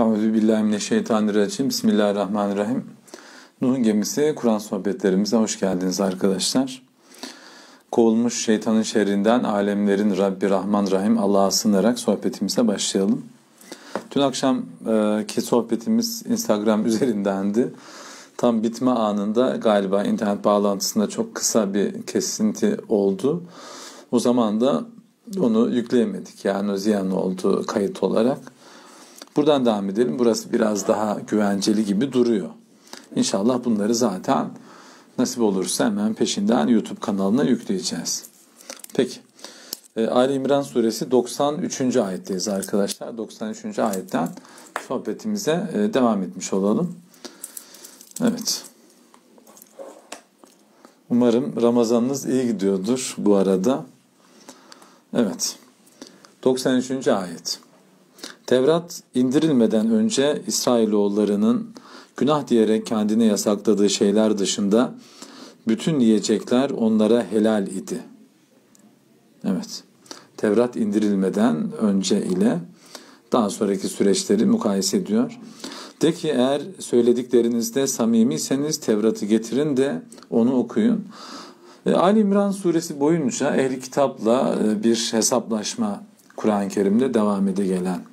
Euzu billahi mineşşeytanirracim. Bismillahirrahmanirrahim. Nuh'un gemisi Kur'an sohbetlerimize hoş geldiniz arkadaşlar. Kovulmuş şeytanın şerrinden alemlerin Rabbi Rahman Rahim Allah'a sığınarak sohbetimize başlayalım. Dün akşamki sohbetimiz Instagram üzerindendi. Tam bitme anında galiba internet bağlantısında çok kısa bir kesinti oldu. O zaman da onu yükleyemedik. Yani o ziyan oldu kayıt olarak. Buradan devam edelim. Burası biraz daha güvenceli gibi duruyor. İnşallah bunları zaten nasip olursa hemen peşinden YouTube kanalına yükleyeceğiz. Peki. E, Ali İmran suresi 93. ayetteyiz arkadaşlar. 93. ayetten sohbetimize e, devam etmiş olalım. Evet. Umarım Ramazanınız iyi gidiyordur bu arada. Evet. 93. ayet. Tevrat indirilmeden önce İsrailoğullarının günah diyerek kendine yasakladığı şeyler dışında bütün yiyecekler onlara helal idi. Evet. Tevrat indirilmeden önce ile daha sonraki süreçleri mukayese ediyor. De ki eğer söylediklerinizde samimiyseniz Tevrat'ı getirin de onu okuyun. E, Ali İmran suresi boyunca ehli kitapla e, bir hesaplaşma Kur'an-ı Kerim'de devam ede gelen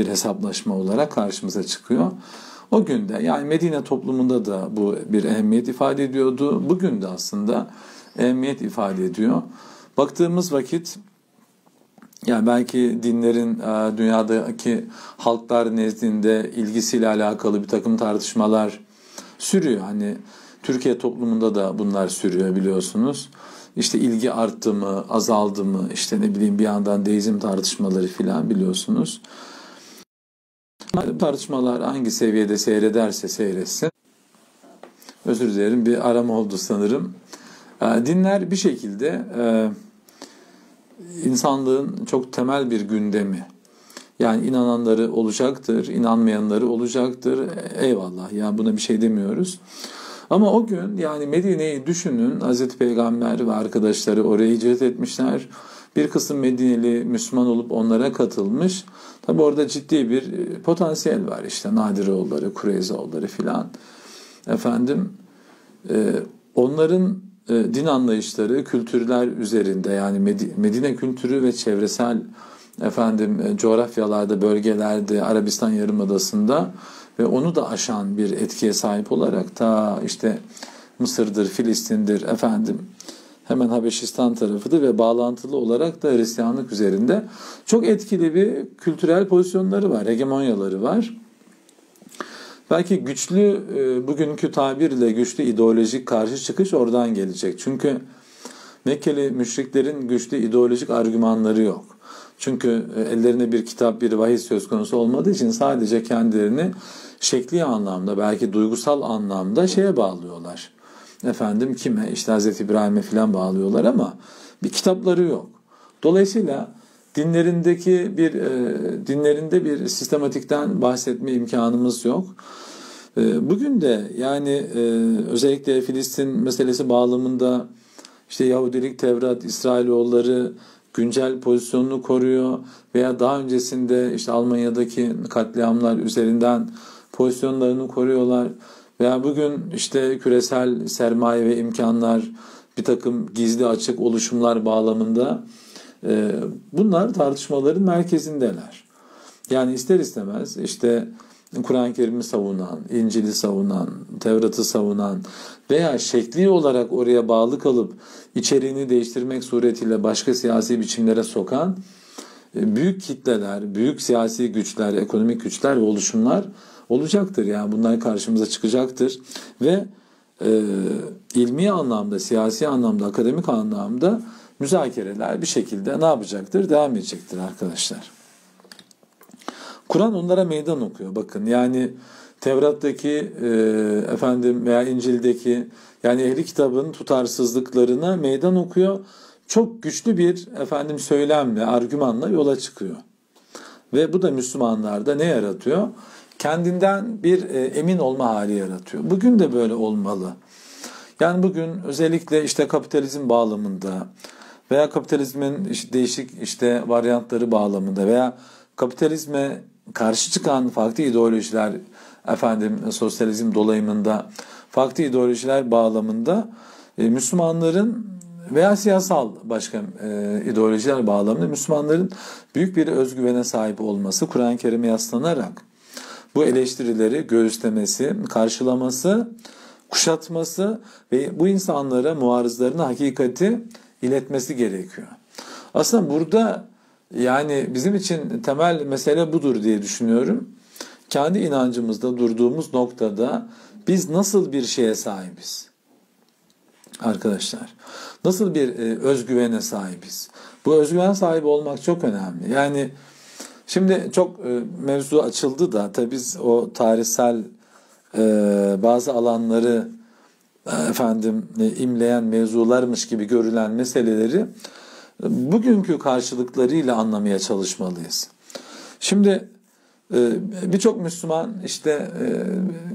bir hesaplaşma olarak karşımıza çıkıyor. O günde yani Medine toplumunda da bu bir ehemmiyet ifade ediyordu. Bugün de aslında ehemmiyet ifade ediyor. Baktığımız vakit yani belki dinlerin e, dünyadaki halklar nezdinde ilgisiyle alakalı bir takım tartışmalar sürüyor. Hani Türkiye toplumunda da bunlar sürüyor biliyorsunuz. İşte ilgi arttı mı, azaldı mı, işte ne bileyim bir yandan deizm tartışmaları filan biliyorsunuz. Tartışmalar hangi seviyede seyrederse seyretsin. Özür dilerim bir arama oldu sanırım. E, dinler bir şekilde e, insanlığın çok temel bir gündemi. Yani inananları olacaktır, inanmayanları olacaktır. Eyvallah ya buna bir şey demiyoruz. Ama o gün yani Medine'yi düşünün. Hazreti Peygamber ve arkadaşları oraya hicret etmişler. Bir kısım Medineli Müslüman olup onlara katılmış. Tabi orada ciddi bir potansiyel var işte Nadiroğulları, Kureyzoğulları filan. Efendim e, onların e, din anlayışları kültürler üzerinde yani Medine kültürü ve çevresel efendim e, coğrafyalarda, bölgelerde, Arabistan Yarımadası'nda ve onu da aşan bir etkiye sahip olarak ta işte Mısır'dır, Filistin'dir efendim hemen Habeşistan tarafıdır ve bağlantılı olarak da Hristiyanlık üzerinde çok etkili bir kültürel pozisyonları var, hegemonyaları var. Belki güçlü e, bugünkü tabirle güçlü ideolojik karşı çıkış oradan gelecek. Çünkü Mekkeli müşriklerin güçlü ideolojik argümanları yok. Çünkü e, ellerine bir kitap, bir vahiy söz konusu olmadığı için sadece kendilerini şekli anlamda, belki duygusal anlamda şeye bağlıyorlar. Efendim kime? İşte Hz. İbrahim'e falan bağlıyorlar ama bir kitapları yok. Dolayısıyla dinlerindeki bir e, dinlerinde bir sistematikten bahsetme imkanımız yok. E, bugün de yani e, özellikle Filistin meselesi bağlamında işte Yahudilik, Tevrat, İsrailoğulları güncel pozisyonunu koruyor veya daha öncesinde işte Almanya'daki katliamlar üzerinden pozisyonlarını koruyorlar veya bugün işte küresel sermaye ve imkanlar bir takım gizli açık oluşumlar bağlamında e, bunlar tartışmaların merkezindeler. Yani ister istemez işte Kur'an-ı Kerim'i savunan, İncil'i savunan, Tevrat'ı savunan veya şekli olarak oraya bağlı kalıp içeriğini değiştirmek suretiyle başka siyasi biçimlere sokan e, büyük kitleler, büyük siyasi güçler, ekonomik güçler ve oluşumlar olacaktır. Yani bunlar karşımıza çıkacaktır ve e, ilmi anlamda, siyasi anlamda, akademik anlamda müzakereler bir şekilde ne yapacaktır? Devam edecektir arkadaşlar. Kur'an onlara meydan okuyor. Bakın yani Tevrat'taki e, efendim veya İncil'deki yani ehli kitabın tutarsızlıklarına meydan okuyor. Çok güçlü bir efendim söylemle, argümanla yola çıkıyor. Ve bu da Müslümanlarda ne yaratıyor? Kendinden bir e, emin olma hali yaratıyor. Bugün de böyle olmalı. Yani bugün özellikle işte kapitalizm bağlamında veya kapitalizmin işte değişik işte varyantları bağlamında veya kapitalizme karşı çıkan farklı ideolojiler efendim sosyalizm dolayımında farklı ideolojiler bağlamında e, Müslümanların veya siyasal başka e, ideolojiler bağlamında Müslümanların büyük bir özgüvene sahip olması, Kur'an-ı Kerim'e yaslanarak bu eleştirileri göğüslemesi, karşılaması, kuşatması ve bu insanlara muarızlarına hakikati iletmesi gerekiyor. Aslında burada yani bizim için temel mesele budur diye düşünüyorum. Kendi inancımızda durduğumuz noktada biz nasıl bir şeye sahibiz? Arkadaşlar, nasıl bir e, özgüvene sahibiz? Bu özgüven sahibi olmak çok önemli. Yani şimdi çok e, mevzu açıldı da tabii biz o tarihsel e, bazı alanları e, efendim e, imleyen mevzularmış gibi görülen meseleleri bugünkü karşılıklarıyla anlamaya çalışmalıyız. Şimdi e, birçok Müslüman işte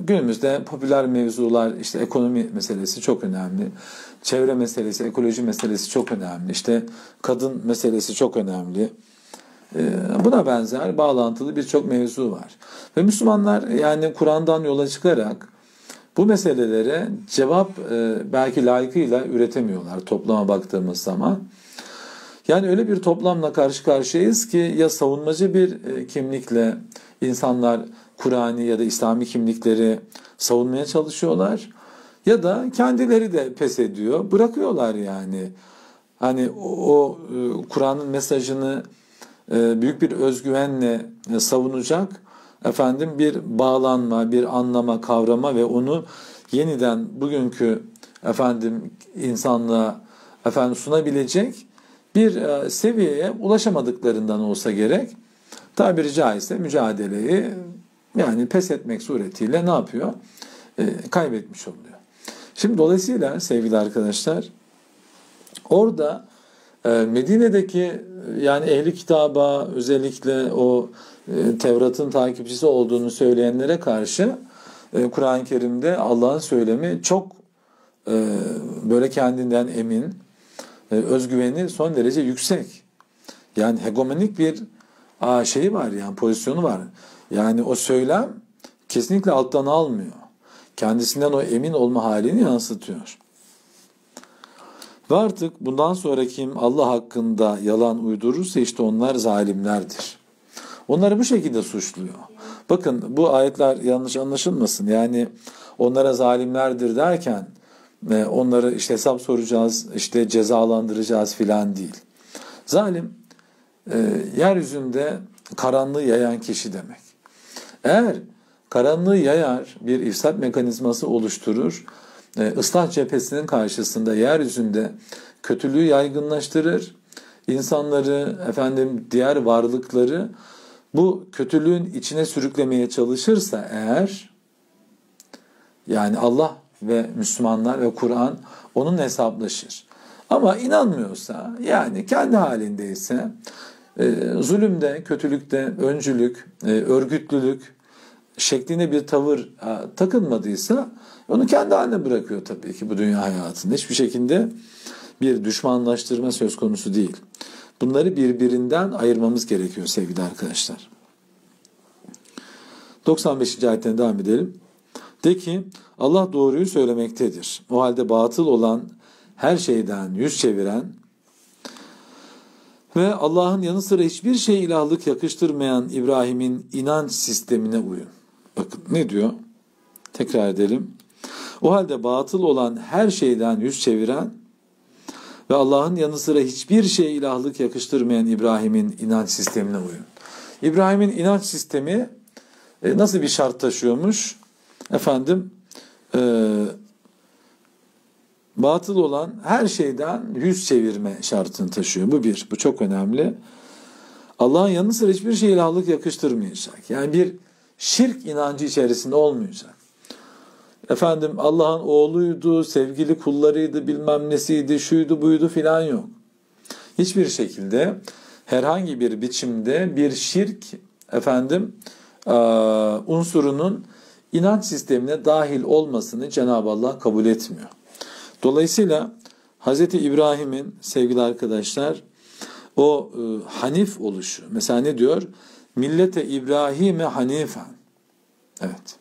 günümüzde popüler mevzular işte ekonomi meselesi çok önemli. Çevre meselesi, ekoloji meselesi çok önemli. İşte kadın meselesi çok önemli. Buna benzer bağlantılı birçok mevzu var. Ve Müslümanlar yani Kur'an'dan yola çıkarak bu meselelere cevap belki layıkıyla üretemiyorlar toplama baktığımız zaman. Yani öyle bir toplamla karşı karşıyayız ki ya savunmacı bir e, kimlikle insanlar Kur'an'ı ya da İslami kimlikleri savunmaya çalışıyorlar ya da kendileri de pes ediyor, bırakıyorlar yani. Hani o, e, Kur'an'ın mesajını e, büyük bir özgüvenle savunacak efendim bir bağlanma, bir anlama, kavrama ve onu yeniden bugünkü efendim insanlığa efendim sunabilecek bir e, seviyeye ulaşamadıklarından olsa gerek tabiri caizse mücadeleyi yani pes etmek suretiyle ne yapıyor? E, kaybetmiş oluyor. Şimdi dolayısıyla sevgili arkadaşlar orada e, Medine'deki yani ehli kitaba özellikle o e, Tevrat'ın takipçisi olduğunu söyleyenlere karşı e, Kur'an-ı Kerim'de Allah'ın söylemi çok e, böyle kendinden emin, e, özgüveni son derece yüksek. Yani hegemonik bir şeyi var yani pozisyonu var. Yani o söylem kesinlikle alttan almıyor. Kendisinden o emin olma halini yansıtıyor. Ve artık bundan sonra kim Allah hakkında yalan uydurursa işte onlar zalimlerdir. Onları bu şekilde suçluyor. Bakın bu ayetler yanlış anlaşılmasın. Yani onlara zalimlerdir derken onları işte hesap soracağız, işte cezalandıracağız filan değil. Zalim e, yeryüzünde karanlığı yayan kişi demek. Eğer karanlığı yayar, bir ifsat mekanizması oluşturur, e, ıslah cephesinin karşısında yeryüzünde kötülüğü yaygınlaştırır, insanları, efendim diğer varlıkları bu kötülüğün içine sürüklemeye çalışırsa eğer yani Allah ve Müslümanlar ve Kur'an onun hesaplaşır. Ama inanmıyorsa yani kendi halindeyse e, zulümde, kötülükte, öncülük, e, örgütlülük şeklinde bir tavır e, takınmadıysa onu kendi haline bırakıyor tabii ki bu dünya hayatında. Hiçbir şekilde bir düşmanlaştırma söz konusu değil. Bunları birbirinden ayırmamız gerekiyor sevgili arkadaşlar. 95. ayetten devam edelim. De ki Allah doğruyu söylemektedir. O halde batıl olan her şeyden yüz çeviren ve Allah'ın yanı sıra hiçbir şey ilahlık yakıştırmayan İbrahim'in inanç sistemine uyun. Bakın ne diyor? Tekrar edelim. O halde batıl olan her şeyden yüz çeviren ve Allah'ın yanı sıra hiçbir şey ilahlık yakıştırmayan İbrahim'in inanç sistemine uyun. İbrahim'in inanç sistemi e, nasıl bir şart taşıyormuş? Efendim e, batıl olan her şeyden yüz çevirme şartını taşıyor. Bu bir. Bu çok önemli. Allah'ın yanı sıra hiçbir şey ilahlık yakıştırmayacak. Yani bir şirk inancı içerisinde olmayacak. Efendim Allah'ın oğluydu, sevgili kullarıydı, bilmem nesiydi, şuydu, buydu filan yok. Hiçbir şekilde herhangi bir biçimde bir şirk efendim unsurunun inanç sistemine dahil olmasını Cenab-ı Allah kabul etmiyor. Dolayısıyla Hz. İbrahim'in sevgili arkadaşlar o e, hanif oluşu mesela ne diyor? Millete İbrahim'e hanifen. Evet.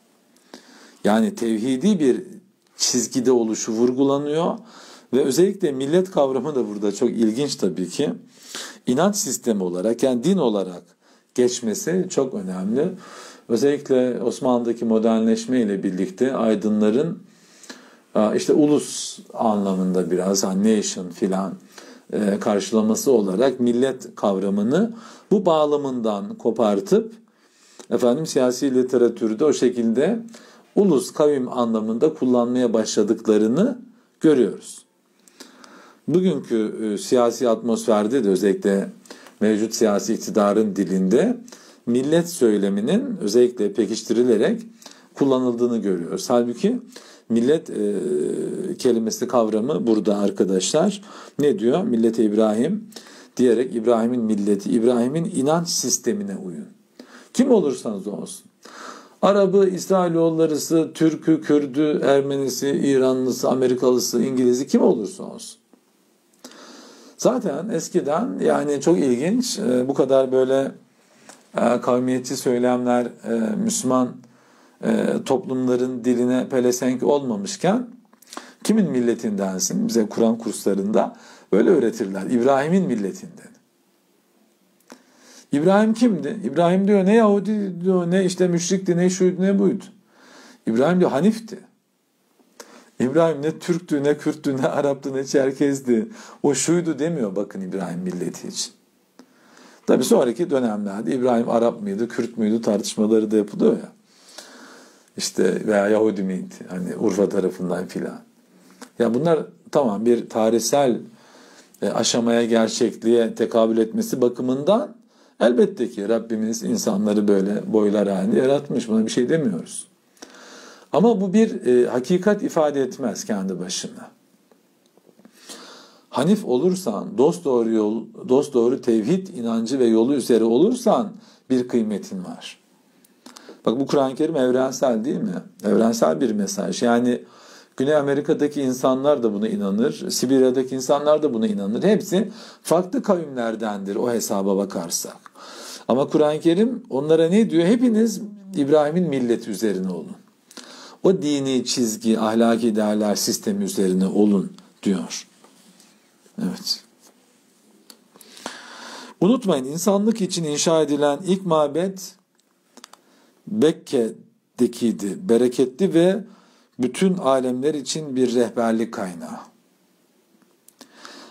Yani tevhidi bir çizgide oluşu vurgulanıyor ve özellikle millet kavramı da burada çok ilginç tabii ki. İnanç sistemi olarak yani din olarak geçmesi çok önemli. Özellikle Osmanlı'daki modernleşme ile birlikte aydınların işte ulus anlamında biraz hani nation filan e, karşılaması olarak millet kavramını bu bağlamından kopartıp efendim siyasi literatürde o şekilde ulus kavim anlamında kullanmaya başladıklarını görüyoruz. Bugünkü e, siyasi atmosferde de özellikle mevcut siyasi iktidarın dilinde millet söyleminin özellikle pekiştirilerek kullanıldığını görüyoruz. Halbuki millet e, kelimesi kavramı burada arkadaşlar ne diyor? Millete İbrahim diyerek İbrahim'in milleti, İbrahim'in inanç sistemine uyun. Kim olursanız olsun. Arabı, İsrailoğullarısı, Türk'ü, Kürd'ü, Ermenisi, İranlısı, Amerikalısı, İngiliz'i kim olursa olsun. Zaten eskiden yani çok ilginç e, bu kadar böyle e, kavmiyetçi söylemler e, Müslüman toplumların diline pelesenk olmamışken kimin milletindensin? Bize Kur'an kurslarında böyle öğretirler. İbrahim'in milletinden. İbrahim kimdi? İbrahim diyor ne Yahudi diyor ne işte müşrikti ne şuydu ne buydu. İbrahim diyor Hanif'ti. İbrahim ne Türktü, ne Kürttü, ne Arap'tı, ne Çerkez'di. O şuydu demiyor bakın İbrahim milleti için. Tabi sonraki dönemlerde İbrahim Arap mıydı, Kürt müydü tartışmaları da yapılıyor ya. İşte veya Yahudi miydi hani Urfa tarafından filan. Ya bunlar tamam bir tarihsel e, aşamaya, gerçekliğe tekabül etmesi bakımından elbette ki Rabbimiz insanları böyle boylar halinde yaratmış. Buna bir şey demiyoruz. Ama bu bir e, hakikat ifade etmez kendi başına. Hanif olursan, dost doğru yol, dost doğru tevhid inancı ve yolu üzere olursan bir kıymetin var. Bak bu Kur'an-ı Kerim evrensel değil mi? Evrensel bir mesaj. Yani Güney Amerika'daki insanlar da buna inanır, Sibirya'daki insanlar da buna inanır. Hepsi farklı kavimlerdendir o hesaba bakarsak. Ama Kur'an-ı Kerim onlara ne diyor? Hepiniz İbrahim'in milleti üzerine olun o dini çizgi, ahlaki değerler sistemi üzerine olun diyor. Evet. Unutmayın insanlık için inşa edilen ilk mabet Bekke'dekiydi. Bereketli ve bütün alemler için bir rehberlik kaynağı.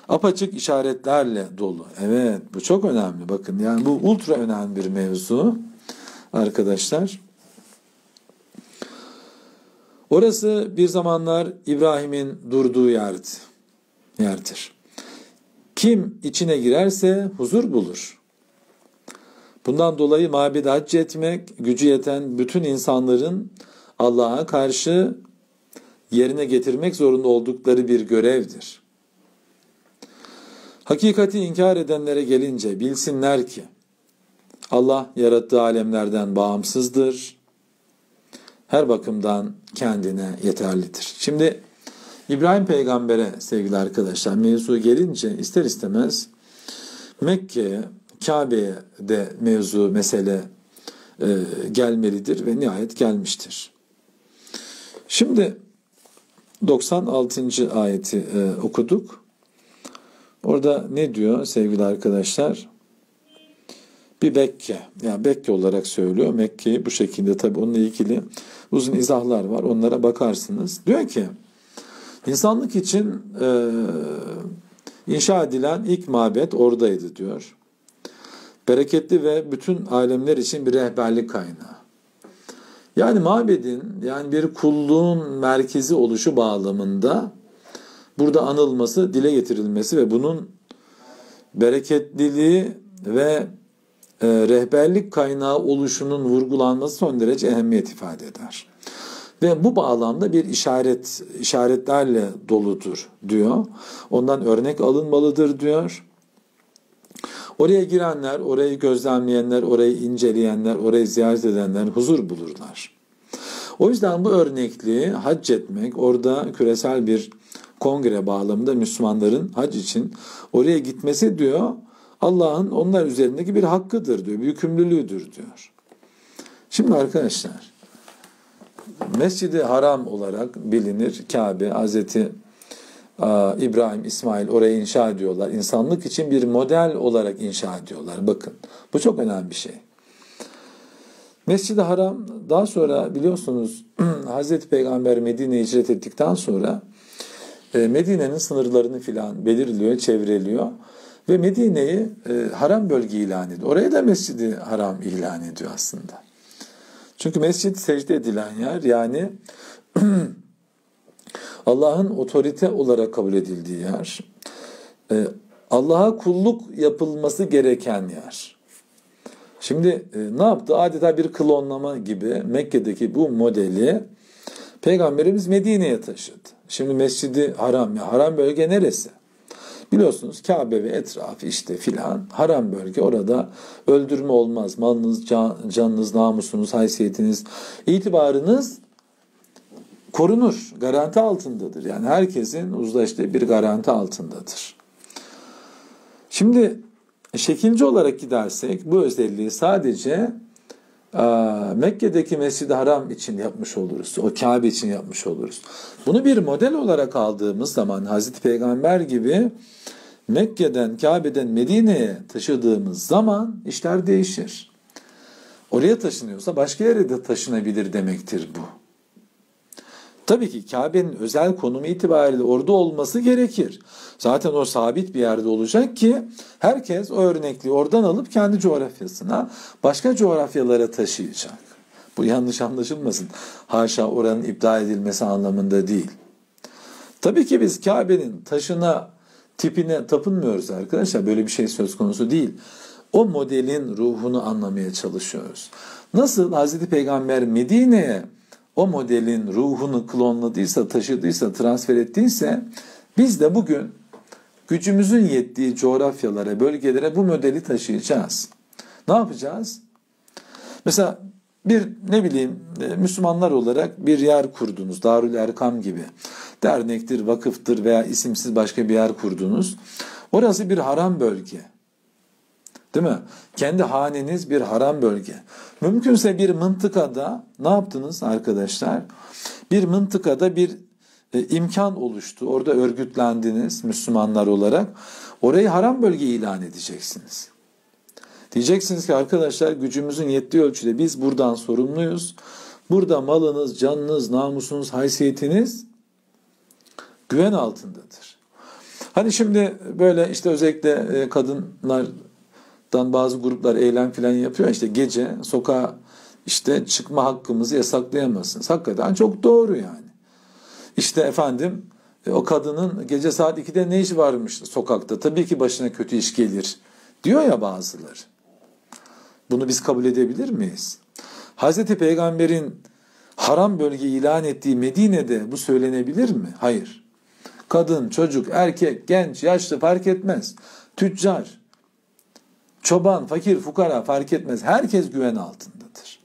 Apaçık işaretlerle dolu. Evet bu çok önemli. Bakın yani bu ultra önemli bir mevzu arkadaşlar. Orası bir zamanlar İbrahim'in durduğu yerdi, yerdir. Kim içine girerse huzur bulur. Bundan dolayı mabede hac etmek gücü yeten bütün insanların Allah'a karşı yerine getirmek zorunda oldukları bir görevdir. Hakikati inkar edenlere gelince bilsinler ki Allah yarattığı alemlerden bağımsızdır her bakımdan kendine yeterlidir. Şimdi İbrahim peygambere sevgili arkadaşlar mevzu gelince ister istemez Mekke'ye, Kabe'ye de mevzu mesele e, gelmelidir ve nihayet gelmiştir. Şimdi 96. ayeti e, okuduk. Orada ne diyor sevgili arkadaşlar? Bir Bekke, yani Bekke olarak söylüyor. Mekke'yi bu şekilde tabi onunla ilgili uzun izahlar var. Onlara bakarsınız. Diyor ki insanlık için e, inşa edilen ilk mabet oradaydı diyor. Bereketli ve bütün alemler için bir rehberlik kaynağı. Yani mabedin yani bir kulluğun merkezi oluşu bağlamında burada anılması, dile getirilmesi ve bunun bereketliliği ve e, rehberlik kaynağı oluşunun vurgulanması son derece ehemmiyet ifade eder. Ve bu bağlamda bir işaret işaretlerle doludur diyor. Ondan örnek alınmalıdır diyor. Oraya girenler, orayı gözlemleyenler, orayı inceleyenler, orayı ziyaret edenler huzur bulurlar. O yüzden bu örnekliği hac etmek, orada küresel bir kongre bağlamında Müslümanların hac için oraya gitmesi diyor Allah'ın onlar üzerindeki bir hakkıdır diyor, bir yükümlülüğüdür diyor. Şimdi arkadaşlar, Mescid-i Haram olarak bilinir Kabe, Hazreti İbrahim, İsmail orayı inşa ediyorlar. İnsanlık için bir model olarak inşa ediyorlar. Bakın bu çok önemli bir şey. Mescid-i Haram daha sonra biliyorsunuz Hazreti Peygamber Medine'ye hicret ettikten sonra e, Medine'nin sınırlarını filan belirliyor, çevreliyor. Ve Medine'yi e, haram bölge ilan ediyor. Oraya da Mescid-i Haram ilan ediyor aslında. Çünkü mescid secde edilen yer yani Allah'ın otorite olarak kabul edildiği yer. E, Allah'a kulluk yapılması gereken yer. Şimdi e, ne yaptı? Adeta bir klonlama gibi Mekke'deki bu modeli Peygamberimiz Medine'ye taşıdı. Şimdi Mescidi Haram ya haram bölge neresi? Biliyorsunuz Kabe ve etrafı işte filan haram bölge orada öldürme olmaz. Malınız, can, canınız, namusunuz, haysiyetiniz, itibarınız korunur. Garanti altındadır. Yani herkesin uzlaştığı bir garanti altındadır. Şimdi şekilci olarak gidersek bu özelliği sadece Mekke'deki Mescid-i Haram için yapmış oluruz. O Kabe için yapmış oluruz. Bunu bir model olarak aldığımız zaman Hazreti Peygamber gibi Mekke'den, Kabe'den Medine'ye taşıdığımız zaman işler değişir. Oraya taşınıyorsa başka yere de taşınabilir demektir bu. Tabii ki Kabe'nin özel konumu itibariyle orada olması gerekir. Zaten o sabit bir yerde olacak ki herkes o örnekliği oradan alıp kendi coğrafyasına, başka coğrafyalara taşıyacak. Bu yanlış anlaşılmasın. Haşa oranın iptal edilmesi anlamında değil. Tabii ki biz Kabe'nin taşına, tipine tapınmıyoruz arkadaşlar. Böyle bir şey söz konusu değil. O modelin ruhunu anlamaya çalışıyoruz. Nasıl Hazreti Peygamber Medine'ye o modelin ruhunu klonladıysa, taşıdıysa, transfer ettiyse biz de bugün gücümüzün yettiği coğrafyalara, bölgelere bu modeli taşıyacağız. Ne yapacağız? Mesela bir ne bileyim e, Müslümanlar olarak bir yer kurdunuz. Darül Erkam gibi. Dernektir, vakıftır veya isimsiz başka bir yer kurdunuz. Orası bir haram bölge. Değil mi? Kendi haneniz bir haram bölge. Mümkünse bir mıntıkada ne yaptınız arkadaşlar? Bir mıntıkada bir e, imkan oluştu. Orada örgütlendiniz Müslümanlar olarak. Orayı haram bölge ilan edeceksiniz. Diyeceksiniz ki arkadaşlar gücümüzün yettiği ölçüde biz buradan sorumluyuz. Burada malınız, canınız, namusunuz, haysiyetiniz güven altındadır. Hani şimdi böyle işte özellikle e, kadınlar dan bazı gruplar eylem falan yapıyor. İşte gece sokağa işte çıkma hakkımızı yasaklayamazsınız. Hakikaten çok doğru yani. İşte efendim e, o kadının gece saat 2'de ne işi varmış sokakta? Tabii ki başına kötü iş gelir diyor ya bazıları. Bunu biz kabul edebilir miyiz? Hazreti Peygamber'in haram bölge ilan ettiği Medine'de bu söylenebilir mi? Hayır. Kadın, çocuk, erkek, genç, yaşlı fark etmez. Tüccar, Çoban, fakir, fukara fark etmez. Herkes güven altındadır.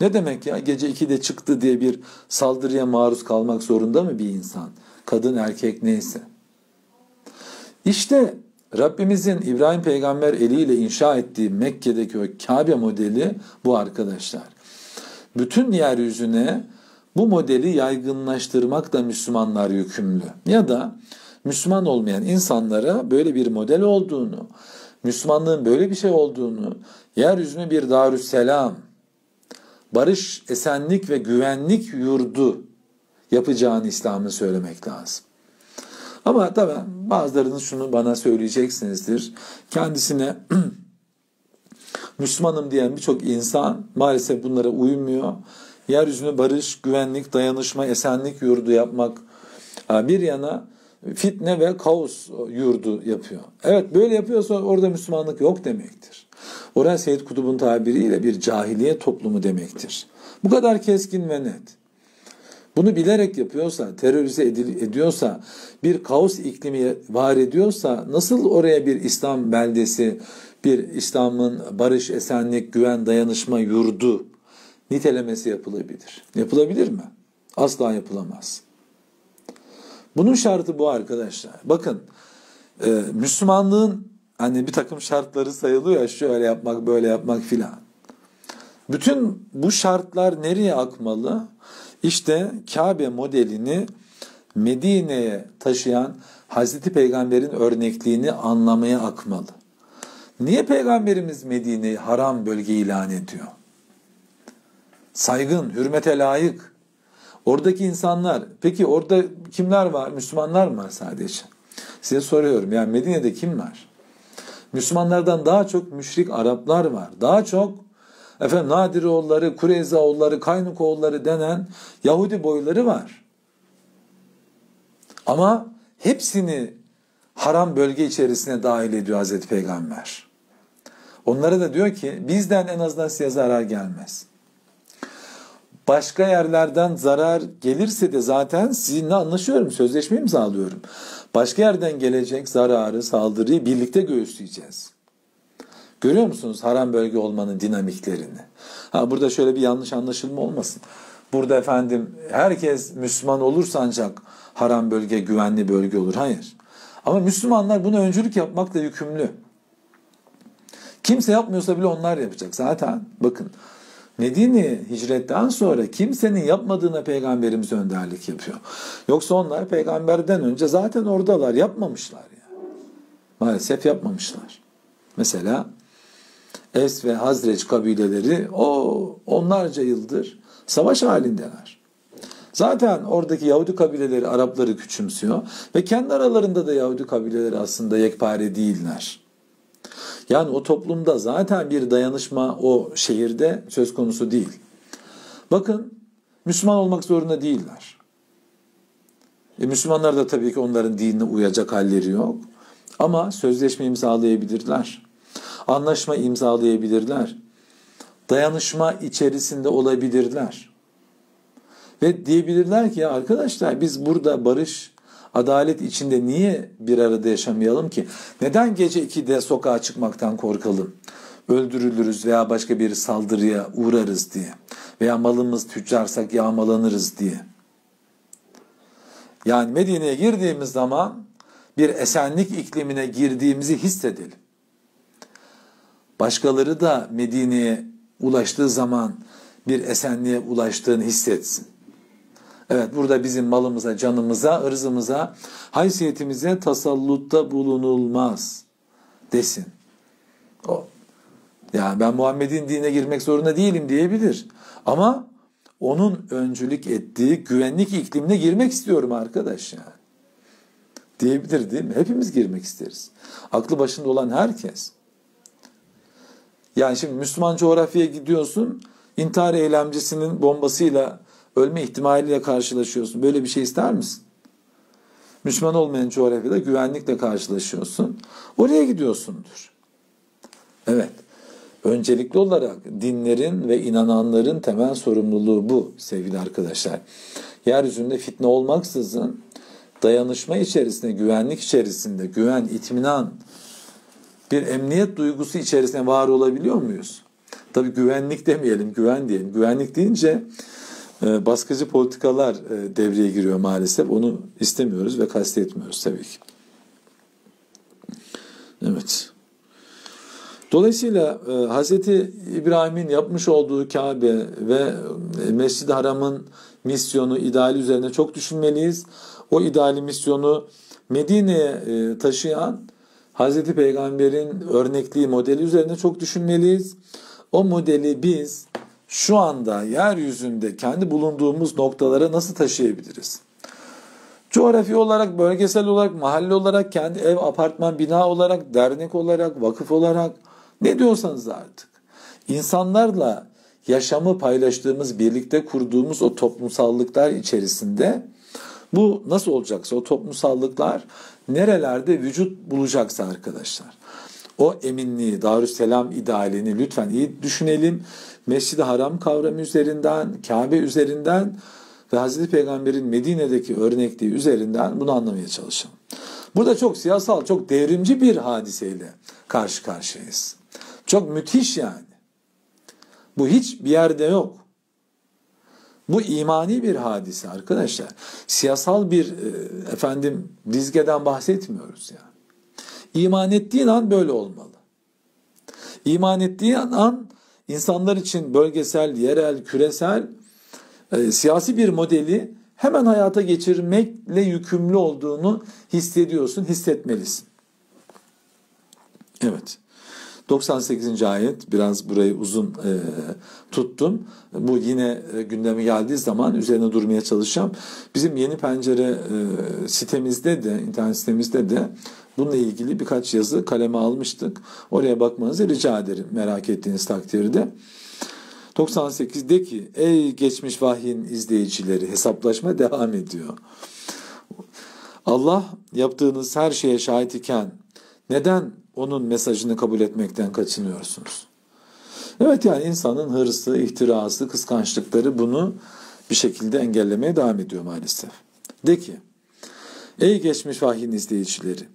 Ne demek ya gece 2'de çıktı diye bir saldırıya maruz kalmak zorunda mı bir insan? Kadın, erkek neyse. İşte Rabbimizin İbrahim peygamber eliyle inşa ettiği Mekke'deki o Kabe modeli bu arkadaşlar. Bütün yeryüzüne bu modeli yaygınlaştırmak da Müslümanlar yükümlü. Ya da Müslüman olmayan insanlara böyle bir model olduğunu, Müslümanlığın böyle bir şey olduğunu, yeryüzüne bir darüsselam, barış, esenlik ve güvenlik yurdu yapacağını İslam'ı söylemek lazım. Ama tabi bazılarınız şunu bana söyleyeceksinizdir. Kendisine Müslümanım diyen birçok insan maalesef bunlara uymuyor. Yeryüzüne barış, güvenlik, dayanışma, esenlik yurdu yapmak bir yana fitne ve kaos yurdu yapıyor. Evet böyle yapıyorsa orada Müslümanlık yok demektir. Orhan Seyyid Kutub'un tabiriyle bir cahiliye toplumu demektir. Bu kadar keskin ve net. Bunu bilerek yapıyorsa, terörize ediyorsa, bir kaos iklimi var ediyorsa nasıl oraya bir İslam beldesi, bir İslam'ın barış, esenlik, güven, dayanışma yurdu nitelemesi yapılabilir? Yapılabilir mi? Asla yapılamaz. Bunun şartı bu arkadaşlar. Bakın e, Müslümanlığın hani bir takım şartları sayılıyor ya şöyle yapmak böyle yapmak filan. Bütün bu şartlar nereye akmalı? İşte Kabe modelini Medine'ye taşıyan Hazreti Peygamber'in örnekliğini anlamaya akmalı. Niye Peygamberimiz Medine'yi haram bölge ilan ediyor? Saygın, hürmete layık. Oradaki insanlar, peki orada kimler var? Müslümanlar mı var sadece? Size soruyorum yani Medine'de kim var? Müslümanlardan daha çok müşrik Araplar var. Daha çok efendim Nadiroğulları, Kureyzaoğulları, Kaynukoğulları denen Yahudi boyları var. Ama hepsini haram bölge içerisine dahil ediyor Hazreti Peygamber. Onlara da diyor ki bizden en azından size zarar gelmez. Başka yerlerden zarar gelirse de zaten sizinle anlaşıyorum, sözleşme imzalıyorum. Başka yerden gelecek zararı, saldırıyı birlikte göğüsleyeceğiz. Görüyor musunuz haram bölge olmanın dinamiklerini? Ha burada şöyle bir yanlış anlaşılma olmasın. Burada efendim herkes Müslüman olursa ancak haram bölge güvenli bölge olur. Hayır. Ama Müslümanlar buna öncülük yapmakla yükümlü. Kimse yapmıyorsa bile onlar yapacak. Zaten bakın Medine hicretten sonra kimsenin yapmadığına peygamberimiz önderlik yapıyor. Yoksa onlar peygamberden önce zaten oradalar yapmamışlar ya. Yani. Maalesef yapmamışlar. Mesela Es ve Hazreç kabileleri o onlarca yıldır savaş halindeler. Zaten oradaki Yahudi kabileleri Arapları küçümsüyor ve kendi aralarında da Yahudi kabileleri aslında yekpare değiller. Yani o toplumda zaten bir dayanışma o şehirde söz konusu değil. Bakın Müslüman olmak zorunda değiller. E, Müslümanlar da tabii ki onların dinine uyacak halleri yok. Ama sözleşme imzalayabilirler. Anlaşma imzalayabilirler. Dayanışma içerisinde olabilirler. Ve diyebilirler ki arkadaşlar biz burada barış adalet içinde niye bir arada yaşamayalım ki? Neden gece 2'de sokağa çıkmaktan korkalım? Öldürülürüz veya başka bir saldırıya uğrarız diye. Veya malımız tüccarsak yağmalanırız diye. Yani Medine'ye girdiğimiz zaman bir esenlik iklimine girdiğimizi hissedelim. Başkaları da Medine'ye ulaştığı zaman bir esenliğe ulaştığını hissetsin. Evet burada bizim malımıza, canımıza, ırzımıza, haysiyetimize tasallutta bulunulmaz desin. O. Yani ben Muhammed'in dine girmek zorunda değilim diyebilir. Ama onun öncülük ettiği güvenlik iklimine girmek istiyorum arkadaş yani. Diyebilir değil mi? Hepimiz girmek isteriz. Aklı başında olan herkes. Yani şimdi Müslüman coğrafyaya gidiyorsun, intihar eylemcisinin bombasıyla ölme ihtimaliyle karşılaşıyorsun. Böyle bir şey ister misin? Müslüman olmayan coğrafyada güvenlikle karşılaşıyorsun. Oraya gidiyorsundur. Evet. Öncelikli olarak dinlerin ve inananların temel sorumluluğu bu sevgili arkadaşlar. Yeryüzünde fitne olmaksızın dayanışma içerisinde, güvenlik içerisinde, güven, itminan, bir emniyet duygusu içerisinde var olabiliyor muyuz? Tabii güvenlik demeyelim, güven diyelim. Güvenlik deyince baskıcı politikalar e, devreye giriyor maalesef. Onu istemiyoruz ve kastetmiyoruz tabii ki. Evet. Dolayısıyla e, Hz. İbrahim'in yapmış olduğu Kabe ve e, Mescid-i Haram'ın misyonu, ideali üzerine çok düşünmeliyiz. O ideali misyonu Medine'ye taşıyan Hz. Peygamber'in örnekliği modeli üzerine çok düşünmeliyiz. O modeli biz şu anda yeryüzünde kendi bulunduğumuz noktalara nasıl taşıyabiliriz? Coğrafi olarak, bölgesel olarak, mahalle olarak, kendi ev, apartman, bina olarak, dernek olarak, vakıf olarak ne diyorsanız artık. İnsanlarla yaşamı paylaştığımız, birlikte kurduğumuz o toplumsallıklar içerisinde bu nasıl olacaksa o toplumsallıklar nerelerde vücut bulacaksa arkadaşlar. O eminliği, Darüsselam idealini lütfen iyi düşünelim Mescid-i Haram kavramı üzerinden, Kabe üzerinden ve Hazreti Peygamber'in Medine'deki örnekliği üzerinden bunu anlamaya çalışalım. Burada çok siyasal, çok devrimci bir hadiseyle karşı karşıyayız. Çok müthiş yani. Bu hiç bir yerde yok. Bu imani bir hadise arkadaşlar. Siyasal bir e, efendim dizgeden bahsetmiyoruz yani. İman ettiğin an böyle olmalı. İman ettiğin an insanlar için bölgesel, yerel, küresel, e, siyasi bir modeli hemen hayata geçirmekle yükümlü olduğunu hissediyorsun, hissetmelisin. Evet. 98. ayet biraz burayı uzun e, tuttum. Bu yine e, gündeme geldiği zaman üzerine durmaya çalışacağım. Bizim yeni pencere e, sitemizde de internet sitemizde de bununla ilgili birkaç yazı kaleme almıştık. Oraya bakmanızı rica ederim merak ettiğiniz takdirde. 98'de ki ey geçmiş vahyin izleyicileri hesaplaşma devam ediyor. Allah yaptığınız her şeye şahit iken neden onun mesajını kabul etmekten kaçınıyorsunuz? Evet yani insanın hırsı, ihtirası, kıskançlıkları bunu bir şekilde engellemeye devam ediyor maalesef. De ki, ey geçmiş vahyin izleyicileri,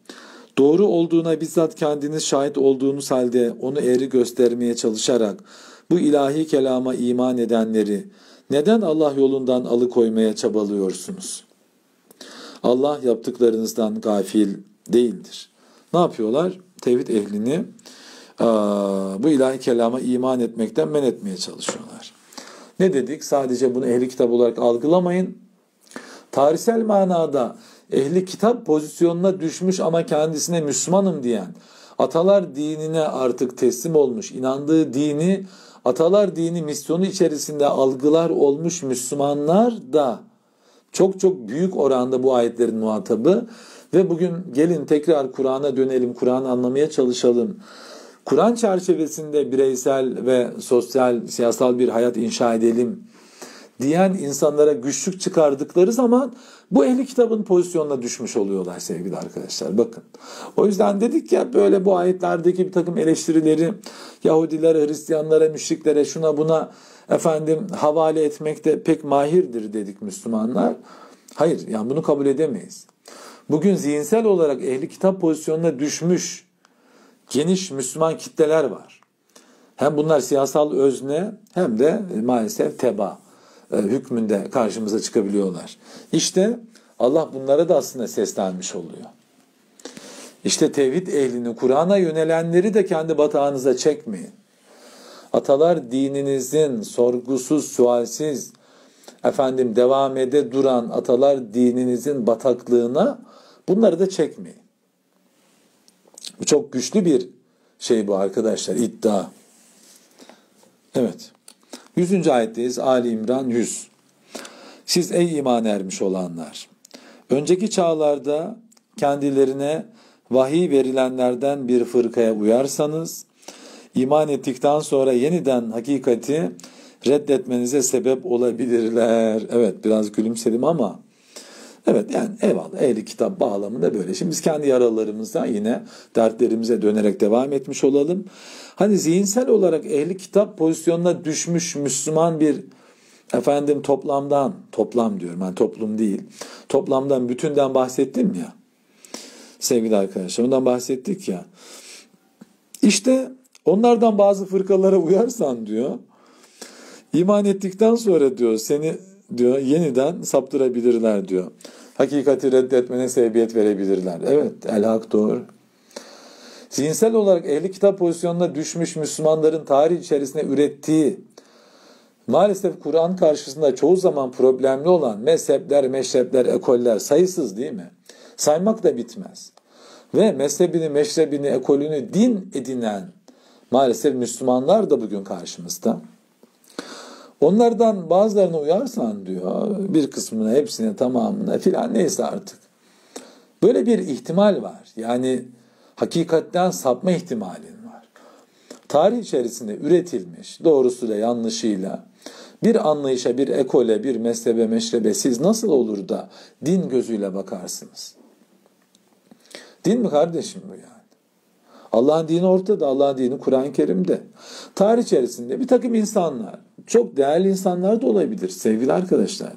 doğru olduğuna bizzat kendiniz şahit olduğunuz halde onu eğri göstermeye çalışarak bu ilahi kelama iman edenleri neden Allah yolundan alıkoymaya çabalıyorsunuz? Allah yaptıklarınızdan gafil değildir. Ne yapıyorlar? Tevhid ehlini bu ilahi kelama iman etmekten men etmeye çalışıyorlar. Ne dedik? Sadece bunu ehli kitap olarak algılamayın. Tarihsel manada ehli kitap pozisyonuna düşmüş ama kendisine Müslümanım diyen, atalar dinine artık teslim olmuş, inandığı dini atalar dini misyonu içerisinde algılar olmuş Müslümanlar da çok çok büyük oranda bu ayetlerin muhatabı ve bugün gelin tekrar Kur'an'a dönelim, Kur'an'ı anlamaya çalışalım. Kur'an çerçevesinde bireysel ve sosyal, siyasal bir hayat inşa edelim diyen insanlara güçlük çıkardıkları zaman bu ehli kitabın pozisyonuna düşmüş oluyorlar sevgili arkadaşlar. Bakın. O yüzden dedik ya böyle bu ayetlerdeki bir takım eleştirileri Yahudilere, Hristiyanlara, müşriklere şuna buna efendim havale etmekte pek mahirdir dedik Müslümanlar. Hayır yani bunu kabul edemeyiz. Bugün zihinsel olarak ehli kitap pozisyonuna düşmüş geniş Müslüman kitleler var. Hem bunlar siyasal özne hem de maalesef teba hükmünde karşımıza çıkabiliyorlar. İşte Allah bunlara da aslında seslenmiş oluyor. İşte tevhid ehlini, Kur'an'a yönelenleri de kendi batağınıza çekmeyin. Atalar dininizin sorgusuz, sualsiz, efendim devam ede duran atalar dininizin bataklığına bunları da çekmeyin. Bu çok güçlü bir şey bu arkadaşlar, iddia. Evet. 100. ayetteyiz. Ali İmran 100. Siz ey iman ermiş olanlar. Önceki çağlarda kendilerine vahiy verilenlerden bir fırkaya uyarsanız, iman ettikten sonra yeniden hakikati reddetmenize sebep olabilirler. Evet biraz gülümsedim ama evet yani eyvallah ehli kitap bağlamında böyle. Şimdi biz kendi yaralarımıza yine dertlerimize dönerek devam etmiş olalım. Hani zihinsel olarak ehli kitap pozisyonuna düşmüş Müslüman bir efendim toplamdan, toplam diyorum yani toplum değil, toplamdan bütünden bahsettim ya sevgili arkadaşlar bundan bahsettik ya. İşte onlardan bazı fırkalara uyarsan diyor, iman ettikten sonra diyor seni diyor yeniden saptırabilirler diyor. Hakikati reddetmene sebebiyet verebilirler. Evet el hak doğru. Zihinsel olarak ehli kitap pozisyonuna düşmüş Müslümanların tarih içerisinde ürettiği maalesef Kur'an karşısında çoğu zaman problemli olan mezhepler, meşrepler, ekoller sayısız değil mi? Saymak da bitmez. Ve mezhebini, meşrebini, ekolünü din edinen maalesef Müslümanlar da bugün karşımızda. Onlardan bazılarına uyarsan diyor, bir kısmına, hepsine, tamamına filan neyse artık. Böyle bir ihtimal var. Yani hakikatten sapma ihtimalin var. Tarih içerisinde üretilmiş doğrusuyla yanlışıyla bir anlayışa, bir ekole, bir mezhebe, meşrebe siz nasıl olur da din gözüyle bakarsınız? Din mi kardeşim bu yani? Allah'ın dini ortada, Allah'ın dini Kur'an-ı Kerim'de. Tarih içerisinde bir takım insanlar, çok değerli insanlar da olabilir sevgili arkadaşlar.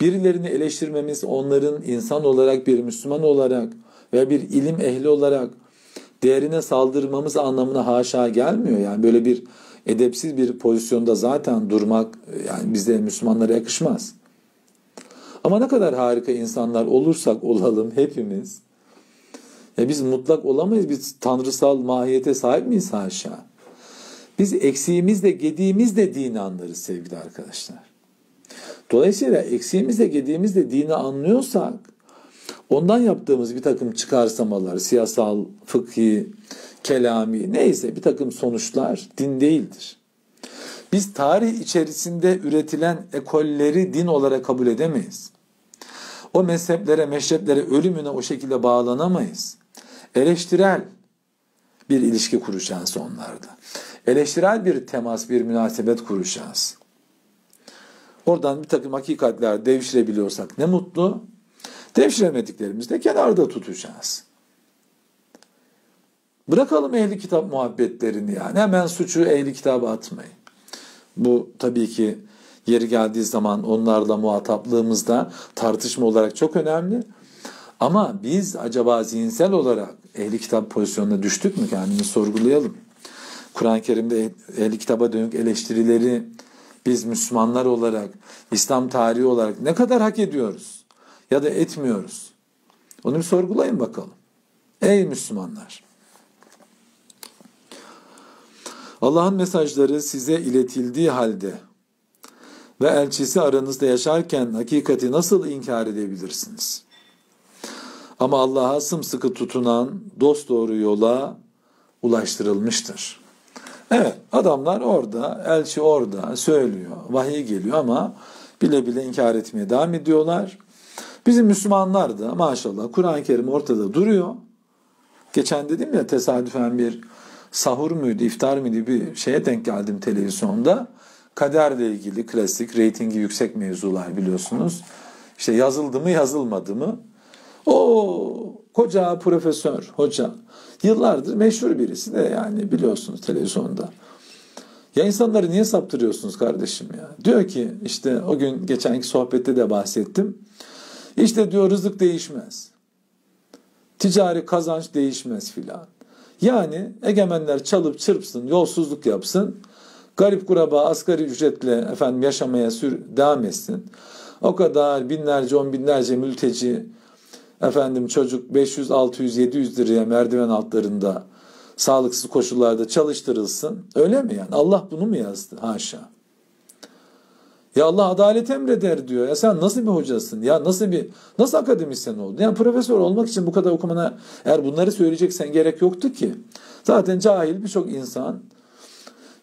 Birilerini eleştirmemiz, onların insan olarak, bir Müslüman olarak veya bir ilim ehli olarak değerine saldırmamız anlamına haşa gelmiyor. Yani böyle bir edepsiz bir pozisyonda zaten durmak yani bize Müslümanlara yakışmaz. Ama ne kadar harika insanlar olursak olalım hepimiz Ya biz mutlak olamayız. Biz tanrısal mahiyete sahip miyiz haşa? Biz eksiğimizle gediğimizle dini anlarız sevgili arkadaşlar. Dolayısıyla eksiğimizle gediğimizle dini anlıyorsak ondan yaptığımız bir takım çıkarsamalar, siyasal, fıkhi, kelami neyse bir takım sonuçlar din değildir. Biz tarih içerisinde üretilen ekolleri din olarak kabul edemeyiz. O mezheplere, meşreplere ölümüne o şekilde bağlanamayız. Eleştirel bir ilişki kuracağız onlarda. Eleştirel bir temas, bir münasebet kuracağız. Oradan bir takım hakikatler devşirebiliyorsak ne mutlu. Devşiremediklerimizde kenarda tutacağız. Bırakalım ehli kitap muhabbetlerini yani. Hemen suçu ehli kitaba atmayın. Bu tabii ki yeri geldiği zaman onlarla muhataplığımızda tartışma olarak çok önemli. Ama biz acaba zihinsel olarak ehli kitap pozisyonuna düştük mü kendimizi sorgulayalım. Kur'an-ı Kerim'de ehli kitaba dönük eleştirileri biz Müslümanlar olarak, İslam tarihi olarak ne kadar hak ediyoruz ya da etmiyoruz? Onu bir sorgulayın bakalım. Ey Müslümanlar! Allah'ın mesajları size iletildiği halde ve elçisi aranızda yaşarken hakikati nasıl inkar edebilirsiniz? Ama Allah'a sımsıkı tutunan dost doğru yola ulaştırılmıştır. Evet adamlar orada, elçi orada söylüyor, vahiy geliyor ama bile bile inkar etmeye devam ediyorlar. Bizim Müslümanlar da maşallah Kur'an-ı Kerim ortada duruyor. Geçen dedim ya tesadüfen bir sahur muydu, iftar mıydı bir şeye denk geldim televizyonda. Kaderle ilgili klasik, reytingi yüksek mevzular biliyorsunuz. İşte yazıldı mı yazılmadı mı? O koca profesör, hoca yıllardır meşhur birisi de yani biliyorsunuz televizyonda. Ya insanları niye saptırıyorsunuz kardeşim ya? Diyor ki işte o gün geçenki sohbette de bahsettim. İşte diyor rızık değişmez. Ticari kazanç değişmez filan. Yani egemenler çalıp çırpsın, yolsuzluk yapsın. Garip kuraba asgari ücretle efendim yaşamaya sür, devam etsin. O kadar binlerce, on binlerce mülteci efendim çocuk 500, 600, 700 liraya merdiven altlarında sağlıksız koşullarda çalıştırılsın. Öyle mi yani? Allah bunu mu yazdı? Haşa. Ya Allah adalet emreder diyor. Ya sen nasıl bir hocasın? Ya nasıl bir nasıl akademisyen oldun? Yani profesör olmak için bu kadar okumana eğer bunları söyleyeceksen gerek yoktu ki. Zaten cahil birçok insan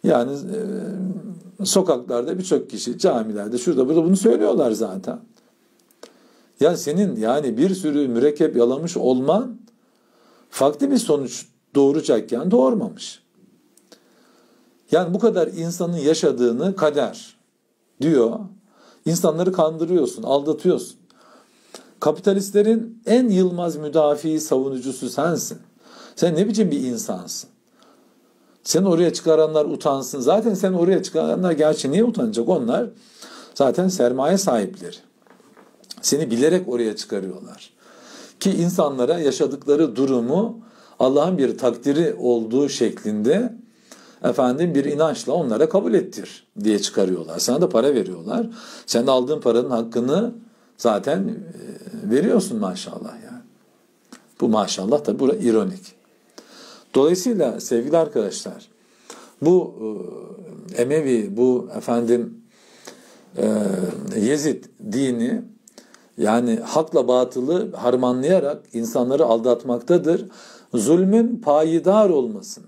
yani e, sokaklarda birçok kişi camilerde şurada burada bunu söylüyorlar zaten. Ya senin yani bir sürü mürekkep yalamış olman farklı bir sonuç doğuracakken doğurmamış. Yani bu kadar insanın yaşadığını kader diyor. İnsanları kandırıyorsun, aldatıyorsun. Kapitalistlerin en yılmaz müdafi savunucusu sensin. Sen ne biçim bir insansın? Sen oraya çıkaranlar utansın. Zaten sen oraya çıkaranlar gerçi niye utanacak? Onlar zaten sermaye sahipleri. Seni bilerek oraya çıkarıyorlar. Ki insanlara yaşadıkları durumu Allah'ın bir takdiri olduğu şeklinde efendim bir inançla onlara kabul ettir diye çıkarıyorlar. Sana da para veriyorlar. Sen aldığın paranın hakkını zaten e, veriyorsun maşallah yani. Bu maşallah da bu ironik. Dolayısıyla sevgili arkadaşlar bu e, Emevi, bu efendim e, Yezid dini yani hakla batılı harmanlayarak insanları aldatmaktadır. Zulmün payidar olmasını,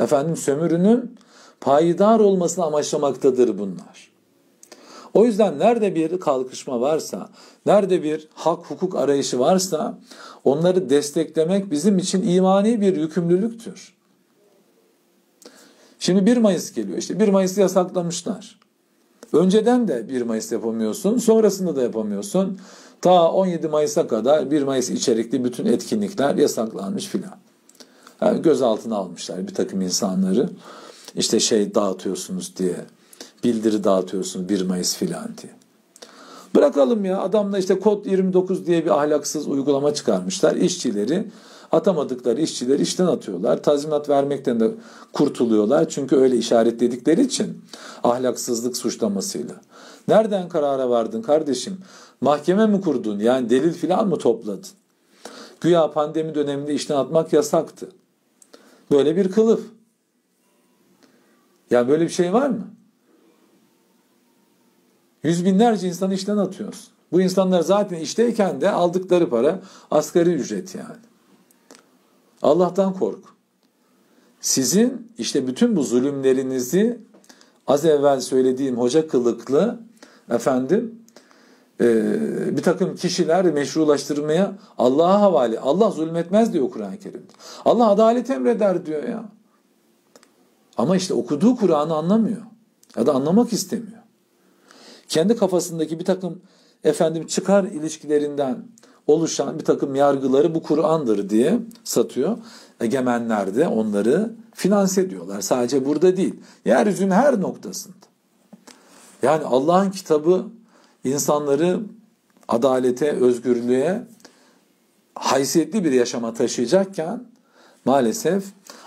efendim sömürünün payidar olmasını amaçlamaktadır bunlar. O yüzden nerede bir kalkışma varsa, nerede bir hak hukuk arayışı varsa onları desteklemek bizim için imani bir yükümlülüktür. Şimdi 1 Mayıs geliyor. İşte 1 Mayıs'ı yasaklamışlar. Önceden de 1 Mayıs yapamıyorsun, sonrasında da yapamıyorsun. Ta 17 Mayıs'a kadar 1 Mayıs içerikli bütün etkinlikler yasaklanmış filan. Yani gözaltına almışlar bir takım insanları. İşte şey dağıtıyorsunuz diye, bildiri dağıtıyorsunuz 1 Mayıs filan diye. Bırakalım ya adamla işte kod 29 diye bir ahlaksız uygulama çıkarmışlar. İşçileri atamadıkları işçileri işten atıyorlar. Tazminat vermekten de kurtuluyorlar. Çünkü öyle işaretledikleri için ahlaksızlık suçlamasıyla. Nereden karara vardın kardeşim? Mahkeme mi kurdun? Yani delil filan mı topladın? Güya pandemi döneminde işten atmak yasaktı. Böyle bir kılıf. Ya böyle bir şey var mı? Yüz binlerce insanı işten atıyoruz. Bu insanlar zaten işteyken de aldıkları para asgari ücret yani. Allah'tan kork. Sizin işte bütün bu zulümlerinizi az evvel söylediğim hoca kılıklı efendim e, bir takım kişiler meşrulaştırmaya Allah'a havale. Allah zulmetmez diyor Kur'an-ı Kerim'de. Allah adalet emreder diyor ya. Ama işte okuduğu Kur'an'ı anlamıyor. Ya da anlamak istemiyor. Kendi kafasındaki bir takım efendim çıkar ilişkilerinden oluşan bir takım yargıları bu Kur'an'dır diye satıyor. Egemenler de onları finanse ediyorlar. Sadece burada değil. Yeryüzünün her noktasında. Yani Allah'ın kitabı insanları adalete, özgürlüğe, haysiyetli bir yaşama taşıyacakken maalesef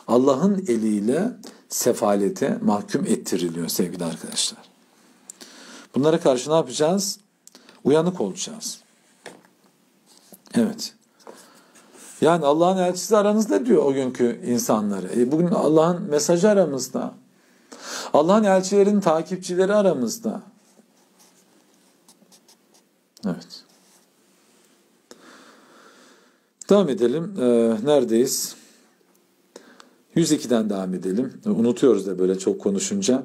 Allah'ın eliyle sefalete mahkum ettiriliyor sevgili arkadaşlar. Bunlara karşı ne yapacağız? Uyanık olacağız. Evet. Yani Allah'ın elçisi aranızda diyor o günkü insanları. E bugün Allah'ın mesajı aramızda. Allah'ın elçilerin takipçileri aramızda. Evet. Devam edelim. Ee, neredeyiz? 102'den devam edelim. Unutuyoruz da böyle çok konuşunca.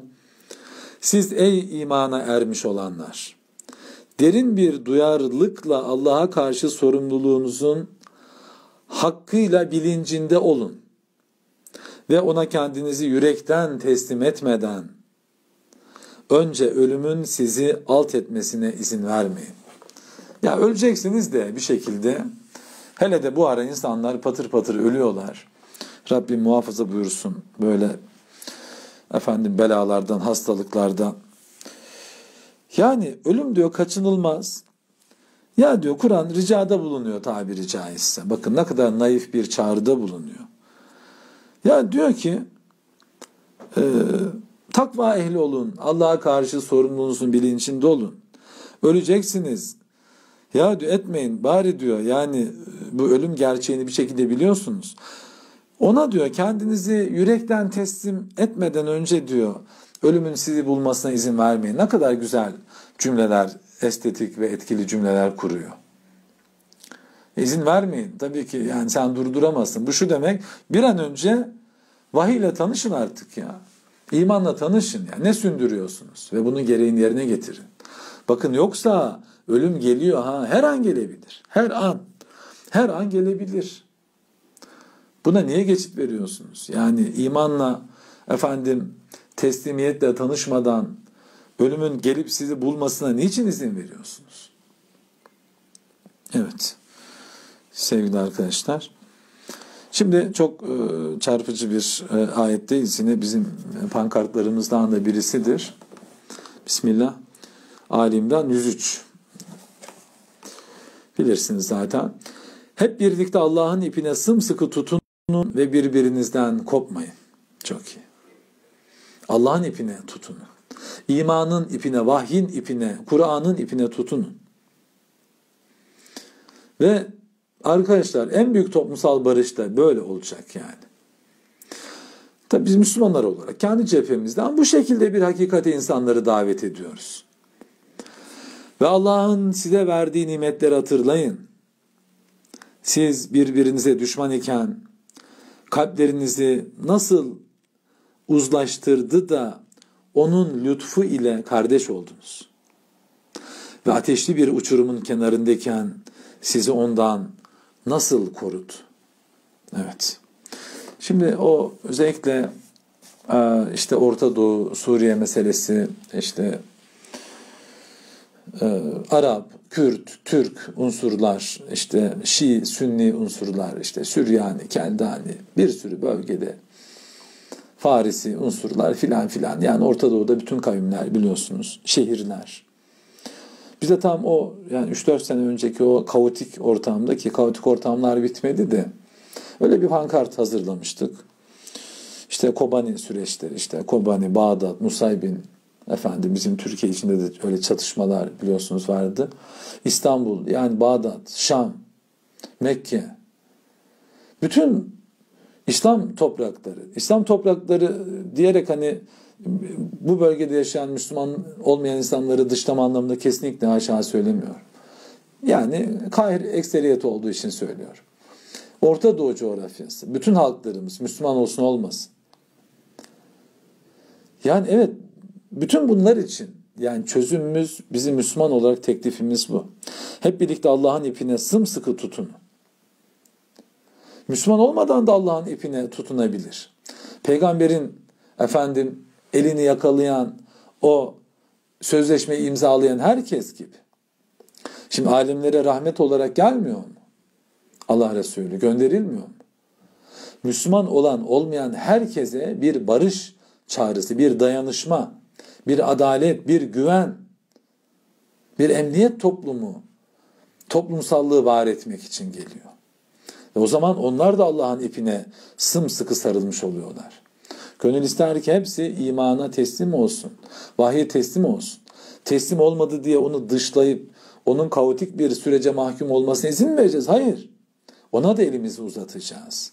Siz ey imana ermiş olanlar, derin bir duyarlılıkla Allah'a karşı sorumluluğunuzun hakkıyla bilincinde olun ve ona kendinizi yürekten teslim etmeden önce ölümün sizi alt etmesine izin vermeyin. Ya öleceksiniz de bir şekilde hele de bu ara insanlar patır patır ölüyorlar. Rabbim muhafaza buyursun böyle efendim belalardan, hastalıklardan. Yani ölüm diyor kaçınılmaz. Ya diyor Kur'an ricada bulunuyor tabiri caizse. Bakın ne kadar naif bir çağrıda bulunuyor. Ya diyor ki e, takva ehli olun. Allah'a karşı sorumluluğunuzun bilincinde olun. Öleceksiniz. Ya diyor etmeyin bari diyor yani bu ölüm gerçeğini bir şekilde biliyorsunuz. Ona diyor kendinizi yürekten teslim etmeden önce diyor ölümün sizi bulmasına izin vermeyin. Ne kadar güzel cümleler, estetik ve etkili cümleler kuruyor. İzin vermeyin. Tabii ki yani sen durduramazsın. Bu şu demek bir an önce vahiyle tanışın artık ya. İmanla tanışın ya. Ne sündürüyorsunuz? Ve bunun gereğini yerine getirin. Bakın yoksa ölüm geliyor ha. Her an gelebilir. Her an. Her an gelebilir. Buna niye geçit veriyorsunuz? Yani imanla efendim teslimiyetle tanışmadan ölümün gelip sizi bulmasına niçin izin veriyorsunuz? Evet. Sevgili arkadaşlar. Şimdi çok e, çarpıcı bir e, ayetteyiz. Yine bizim pankartlarımızdan da birisidir. Bismillah. Alim'den 103. Bilirsiniz zaten. Hep birlikte Allah'ın ipine sımsıkı tutunun ve birbirinizden kopmayın. Çok iyi. Allah'ın ipine tutunun. İmanın ipine, vahyin ipine, Kur'an'ın ipine tutunun. Ve arkadaşlar en büyük toplumsal barış da böyle olacak yani. Tabi biz Müslümanlar olarak kendi cephemizden bu şekilde bir hakikate insanları davet ediyoruz. Ve Allah'ın size verdiği nimetleri hatırlayın. Siz birbirinize düşman iken kalplerinizi nasıl uzlaştırdı da onun lütfu ile kardeş oldunuz. Ve ateşli bir uçurumun kenarındayken sizi ondan nasıl korudu? Evet. Şimdi o özellikle e, işte Orta Doğu, Suriye meselesi, işte e, Arap, Kürt, Türk unsurlar, işte Şii, Sünni unsurlar, işte Süryani, Keldani, bir sürü bölgede Farisi unsurlar filan filan. Yani Orta Doğu'da bütün kavimler biliyorsunuz, şehirler. Bize tam o yani 3-4 sene önceki o kaotik ortamdaki kaotik ortamlar bitmedi de öyle bir pankart hazırlamıştık. İşte Kobani süreçleri, işte Kobani, Bağdat, Nusaybin, efendim bizim Türkiye içinde de öyle çatışmalar biliyorsunuz vardı. İstanbul, yani Bağdat, Şam, Mekke, bütün İslam toprakları, İslam toprakları diyerek hani bu bölgede yaşayan Müslüman olmayan insanları dışlama anlamında kesinlikle aşağı söylemiyor. Yani Kahir ekseriyet olduğu için söylüyor. Orta Doğu coğrafyası, bütün halklarımız Müslüman olsun olmasın. Yani evet, bütün bunlar için yani çözümümüz, bizim Müslüman olarak teklifimiz bu. Hep birlikte Allah'ın ipine sımsıkı tutun. Müslüman olmadan da Allah'ın ipine tutunabilir. Peygamberin efendim elini yakalayan, o sözleşmeyi imzalayan herkes gibi. Şimdi alimlere rahmet olarak gelmiyor mu? Allah Resulü gönderilmiyor mu? Müslüman olan olmayan herkese bir barış çağrısı, bir dayanışma, bir adalet, bir güven, bir emniyet toplumu, toplumsallığı var etmek için geliyor. Ve o zaman onlar da Allah'ın ipine sımsıkı sarılmış oluyorlar. Gönül ister ki hepsi imana teslim olsun. Vahye teslim olsun. Teslim olmadı diye onu dışlayıp onun kaotik bir sürece mahkum olmasına izin vereceğiz. Hayır. Ona da elimizi uzatacağız.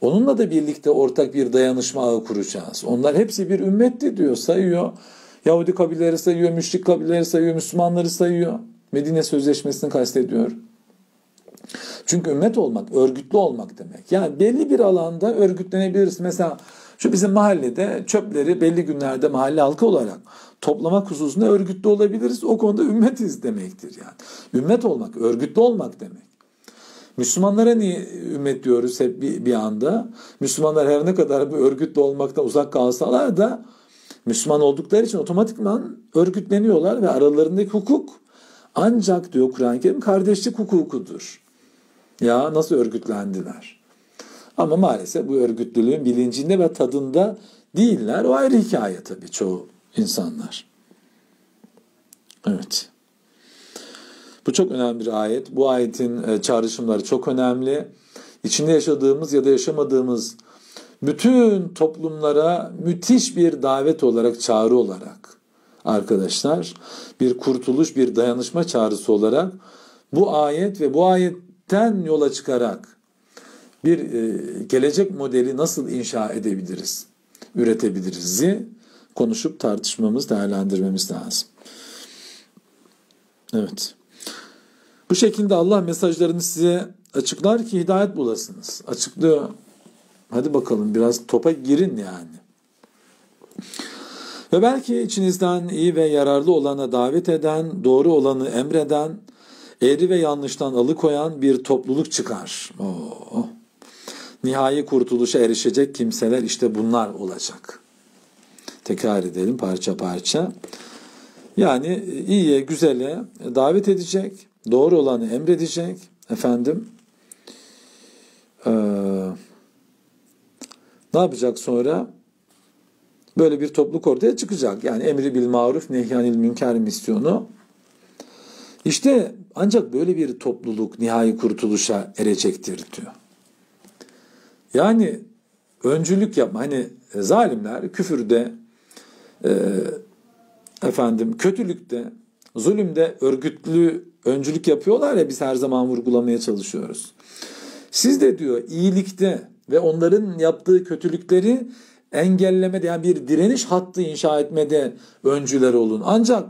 Onunla da birlikte ortak bir dayanışma ağı kuracağız. Onlar hepsi bir ümmetti diyor, sayıyor. Yahudi kabileleri sayıyor, müşrik kabileleri sayıyor, Müslümanları sayıyor. Medine Sözleşmesi'ni kastediyor. Çünkü ümmet olmak, örgütlü olmak demek. Yani belli bir alanda örgütlenebiliriz. Mesela şu bizim mahallede çöpleri belli günlerde mahalle halkı olarak toplamak hususunda örgütlü olabiliriz. O konuda ümmetiz demektir yani. Ümmet olmak, örgütlü olmak demek. Müslümanlara niye ümmet diyoruz hep bir, bir anda? Müslümanlar her ne kadar bu örgütlü olmaktan uzak kalsalar da Müslüman oldukları için otomatikman örgütleniyorlar ve aralarındaki hukuk ancak diyor Kur'an-ı Kerim kardeşlik hukukudur. Ya nasıl örgütlendiler? Ama maalesef bu örgütlülüğün bilincinde ve tadında değiller. O ayrı hikaye tabii çoğu insanlar. Evet. Bu çok önemli bir ayet. Bu ayetin e, çağrışımları çok önemli. İçinde yaşadığımız ya da yaşamadığımız bütün toplumlara müthiş bir davet olarak, çağrı olarak arkadaşlar bir kurtuluş, bir dayanışma çağrısı olarak bu ayet ve bu ayetten yola çıkarak bir e, gelecek modeli nasıl inşa edebiliriz, üretebiliriz'i konuşup tartışmamız, değerlendirmemiz lazım. Evet. Bu şekilde Allah mesajlarını size açıklar ki hidayet bulasınız. Açıklıyor. Hadi bakalım biraz topa girin yani. Ve belki içinizden iyi ve yararlı olana davet eden, doğru olanı emreden, eğri ve yanlıştan alıkoyan bir topluluk çıkar. Oo. Nihai kurtuluşa erişecek kimseler işte bunlar olacak. Tekrar edelim parça parça. Yani iyiye, güzele davet edecek, doğru olanı emredecek, efendim. Ee, ne yapacak sonra? Böyle bir topluluk ortaya çıkacak. Yani emri bil maruf, nehyanil münker misyonu. İşte ancak böyle bir topluluk nihai kurtuluşa erecektir diyor. Yani öncülük yapma. Hani zalimler küfürde, e, efendim kötülükte, zulümde örgütlü öncülük yapıyorlar ya biz her zaman vurgulamaya çalışıyoruz. Siz de diyor iyilikte ve onların yaptığı kötülükleri engellemede yani bir direniş hattı inşa etmede öncüler olun. Ancak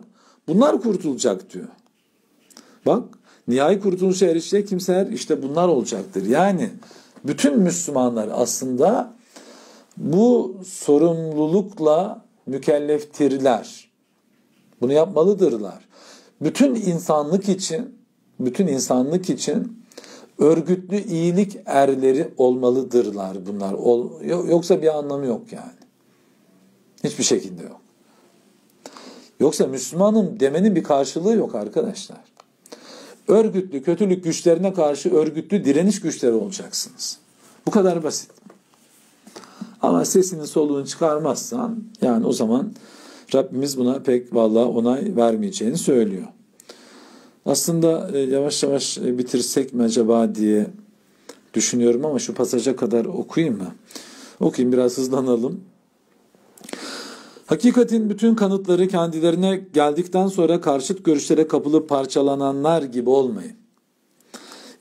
bunlar kurtulacak diyor. Bak nihai kurtuluşa erişecek kimseler işte bunlar olacaktır. Yani bütün Müslümanlar aslında bu sorumlulukla mükelleftirler. Bunu yapmalıdırlar. Bütün insanlık için, bütün insanlık için örgütlü iyilik erleri olmalıdırlar bunlar. Yoksa bir anlamı yok yani. Hiçbir şekilde yok. Yoksa Müslümanım demenin bir karşılığı yok arkadaşlar. Örgütlü kötülük güçlerine karşı örgütlü direniş güçleri olacaksınız. Bu kadar basit. Ama sesini soluğunu çıkarmazsan yani o zaman Rabbimiz buna pek vallahi onay vermeyeceğini söylüyor. Aslında e, yavaş yavaş e, bitirsek mi acaba diye düşünüyorum ama şu pasaja kadar okuyayım mı? Okuyayım biraz hızlanalım. Hakikatin bütün kanıtları kendilerine geldikten sonra karşıt görüşlere kapılıp parçalananlar gibi olmayın.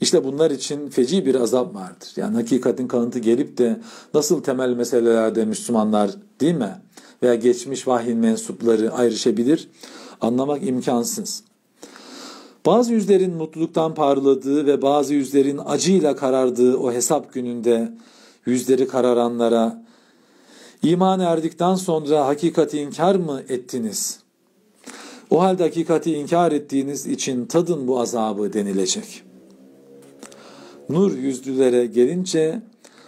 İşte bunlar için feci bir azap vardır. Yani hakikatin kanıtı gelip de nasıl temel meselelerde Müslümanlar değil mi? Veya geçmiş vahyin mensupları ayrışabilir anlamak imkansız. Bazı yüzlerin mutluluktan parladığı ve bazı yüzlerin acıyla karardığı o hesap gününde yüzleri kararanlara iman erdikten sonra hakikati inkar mı ettiniz? O halde hakikati inkar ettiğiniz için tadın bu azabı denilecek. Nur yüzlülere gelince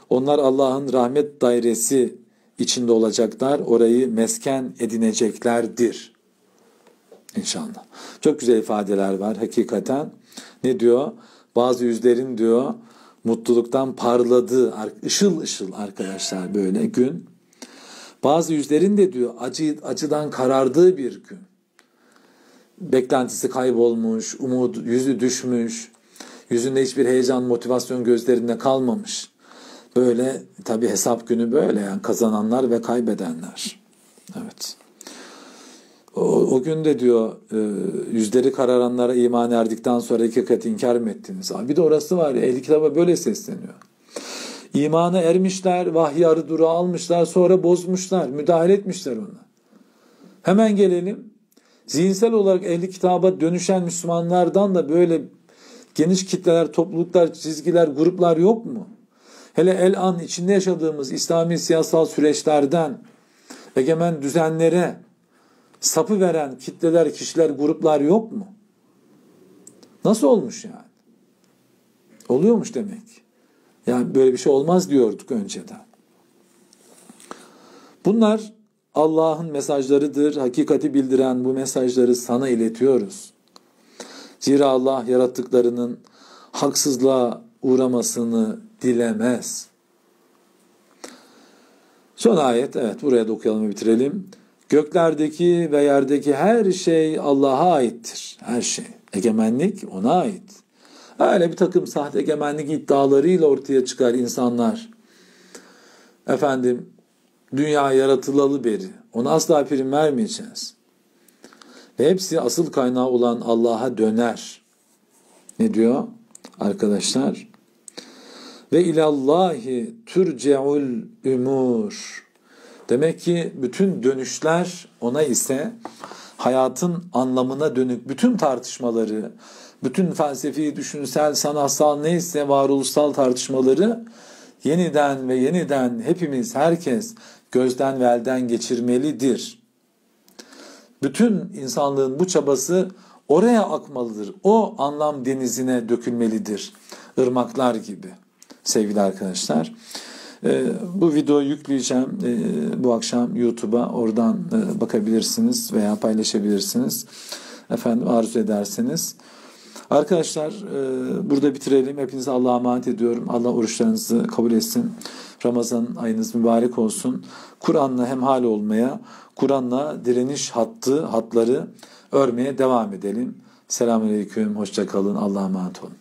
onlar Allah'ın rahmet dairesi içinde olacaklar. Orayı mesken edineceklerdir. İnşallah. Çok güzel ifadeler var hakikaten. Ne diyor? Bazı yüzlerin diyor mutluluktan parladı, ışıl ışıl arkadaşlar böyle gün. Bazı yüzlerin de diyor acı, acıdan karardığı bir gün. Beklentisi kaybolmuş, umut yüzü düşmüş, yüzünde hiçbir heyecan, motivasyon gözlerinde kalmamış. Böyle tabi hesap günü böyle yani kazananlar ve kaybedenler. Evet. O, o gün de diyor e, yüzleri kararanlara iman erdikten sonra iki kat inkar mı ettiniz? Bir de orası var ya ehli kitaba böyle sesleniyor. İmana ermişler, vahyi arı duru almışlar, sonra bozmuşlar, müdahale etmişler ona. Hemen gelelim. Zihinsel olarak ehli kitaba dönüşen Müslümanlardan da böyle geniş kitleler, topluluklar, çizgiler, gruplar yok mu? Hele el an içinde yaşadığımız İslami siyasal süreçlerden egemen düzenlere sapı veren kitleler, kişiler, gruplar yok mu? Nasıl olmuş yani? Oluyormuş demek. Yani böyle bir şey olmaz diyorduk önceden. Bunlar Allah'ın mesajlarıdır. Hakikati bildiren bu mesajları sana iletiyoruz. Zira Allah yarattıklarının haksızlığa uğramasını dilemez. Son ayet, evet buraya da okuyalım ve bitirelim. Göklerdeki ve yerdeki her şey Allah'a aittir. Her şey. Egemenlik ona ait. Öyle bir takım sahte egemenlik iddialarıyla ortaya çıkar insanlar. Efendim, dünya yaratılalı beri. Ona asla prim vermeyeceğiz. Ve hepsi asıl kaynağı olan Allah'a döner. Ne diyor arkadaşlar? Ve ilallahi turceul umur. Demek ki bütün dönüşler ona ise hayatın anlamına dönük bütün tartışmaları, bütün felsefi, düşünsel, sanatsal neyse varoluşsal tartışmaları yeniden ve yeniden hepimiz, herkes gözden ve elden geçirmelidir. Bütün insanlığın bu çabası oraya akmalıdır. O anlam denizine dökülmelidir. Irmaklar gibi sevgili arkadaşlar. E, bu videoyu yükleyeceğim e, bu akşam YouTube'a. Oradan e, bakabilirsiniz veya paylaşabilirsiniz. Efendim arzu ederseniz. Arkadaşlar e, burada bitirelim. Hepinize Allah'a emanet ediyorum. Allah oruçlarınızı kabul etsin. Ramazan ayınız mübarek olsun. Kur'an'la hemhal olmaya, Kur'an'la direniş hattı, hatları örmeye devam edelim. Selamünaleyküm, hoşça kalın, Allah'a emanet olun.